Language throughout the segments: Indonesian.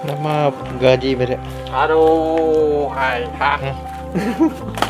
Nama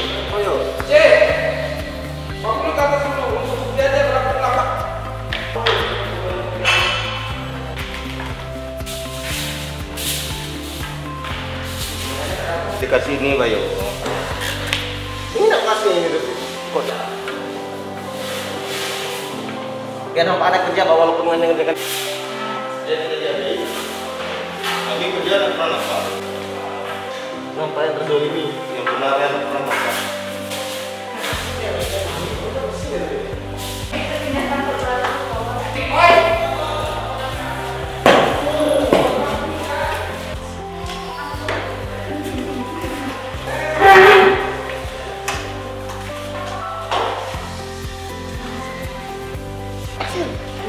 dikasih ini Bayu. Ini nak kasih ini kok biar nampak ada kerja bahwa walaupun dengan dengan jadi kami kerja dan pernah nampak nampak yang terdolimi yang benar yang pernah nampak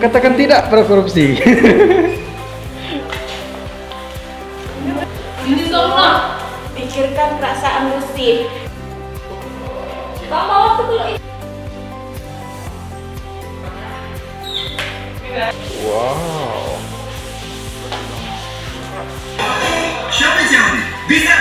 Katakan tidak pada korupsi. Ini semua pikirkan perasaan Lucy. Kamu waktu dulu wow. Siapa yang bisa